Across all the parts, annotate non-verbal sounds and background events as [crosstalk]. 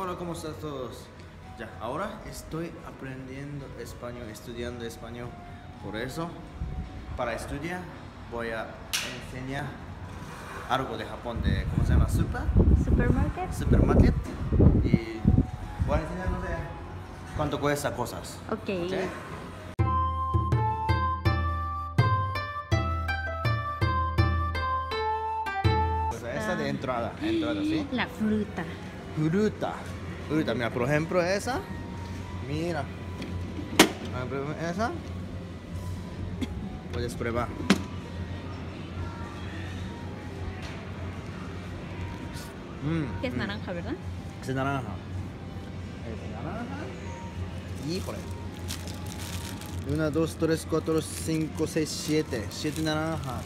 Hola, ¿cómo están todos? Ya, ahora estoy aprendiendo español, estudiando español. Por eso, para estudiar, voy a enseñar algo de Japón, de, ¿cómo se llama? Super, Supermarket. supermarket. Y voy a enseñar, no sé, cuánto cuesta cosas. Ok. ¿ok? Pues esta de entrada, entrada, ¿sí? La fruta. Fruta. Fruta, mira, por ejemplo, esa. Mira. Esa. Puedes probar. Mm, Que es mm. naranja, ¿verdad? Es naranja. Es naranja. Híjole. Una, dos, tres, cuatro, cinco, seis, siete. Siete naranjas.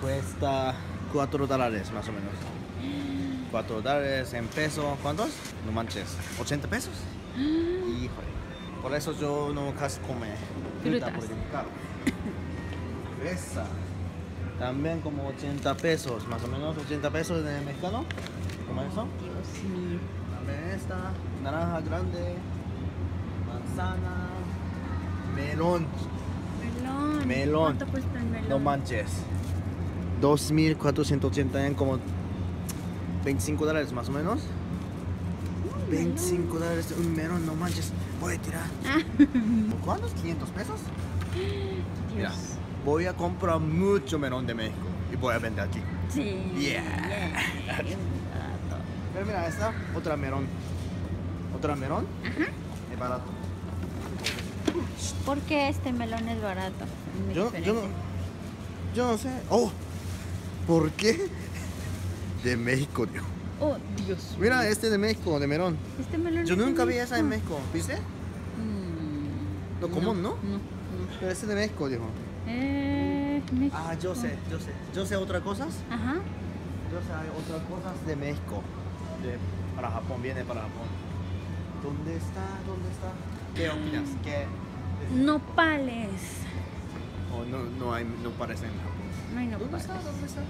Cuesta cuatro dólares más o menos. [gasps] Cuatro dólares en pesos. ¿Cuántos? No manches. ¿80 pesos? Híjole. Por eso yo no casi come fruta Frutas. porque es caro. Esa. También como 80 pesos, más o menos 80 pesos de mexicano. Como eso. Dios mío. También esta, naranja grande, manzana, melón. Melón. Melón. ¿Cuánto cuesta el melón? No manches. 2.480 yen, como 25 dólares más o menos. Un 25 dólares un melón, no manches. Voy a tirar. Ah. ¿Cuántos? ¿500 pesos? Mira, voy a comprar mucho melón de México y voy a vender aquí. Sí. Yeah. yeah, bien barato. Pero mira, esta, otra melón. Otra melón. Es barato. ¿Por qué este melón es barato? Yo, yo, no, yo no sé. Oh, ¿por qué? De México, Dios. Oh, Dios. Mira, este de México, de melón. Este melón Yo es nunca vi esa en México. ¿viste? Mm, Lo común, ¿no? No, no. Pero este de México, dijo. Eh, México. Ah, yo sé, yo sé. Yo sé otras cosas. Ajá. Yo sé hay otras cosas de México. De, para Japón, viene para Japón. ¿Dónde está? ¿Dónde está? ¿Qué opinas? ¿Qué? Nopales. Oh, no, no, hay, no parece en Japón. No hay ¿Dónde nopales. está? ¿Dónde está?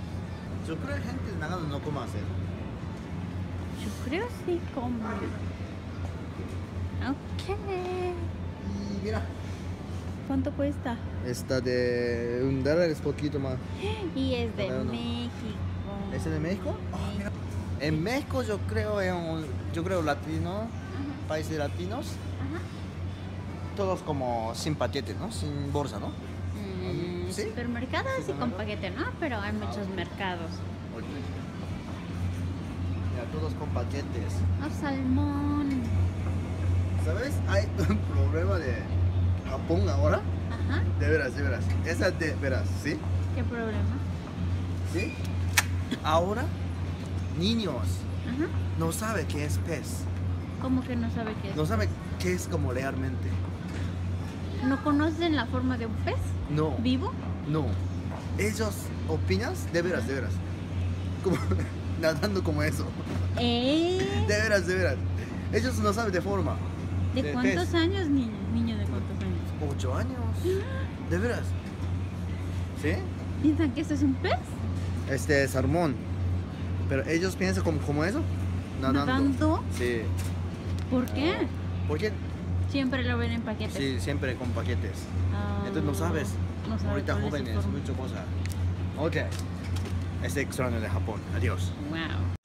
Yo creo que gente de Nagano no come hacer. Yo creo sí como. Ok. Y mira, ¿Cuánto cuesta? esta de un dólar es poquito más. Y es de. México. ¿Ese de México? Ah, mira. En México yo creo en un- yo creo latino, Ajá. países latinos, Ajá. todos como sin paquete, ¿no? Sin bolsa, ¿no? ¿Sí? Supermercados y con paquete, ¿no? Pero hay muchos mercados. Mira, todos con paquetes. Oh, salmón. ¿Sabes? Hay [laughs] un problema de Japón ahora. Ajá. De veras, de veras. Esa de veras, ¿sí? ¿Qué problema? ¿Sí? Ahora, niños Ajá. no saben qué es pez. ¿Cómo que no sabe qué es? No saben qué es como realmente. ¿No conocen la forma de un pez No. vivo? No. Ellos opinas de veras, de veras. Como [laughs] nadando como eso. ¿Eh? De veras, de veras. Ellos no saben de forma. ¿De de cuántos pez. años, niño? Niño, ¿de cuántos años? Ocho años. [gasps] De veras. ¿Sí? ¿Piensan que esto es un pez? Este es salmón. Pero ellos piensan como, como eso. Nadando. ¿Nadando? Sí. ¿Por qué? Porque Siempre lo ven en paquetes. sí, siempre con paquetes. Ah, Entonces no sabes. No sabe Ahorita jóvenes, mucho cosa. Ok. Es extraño de Japón. Adiós. Wow.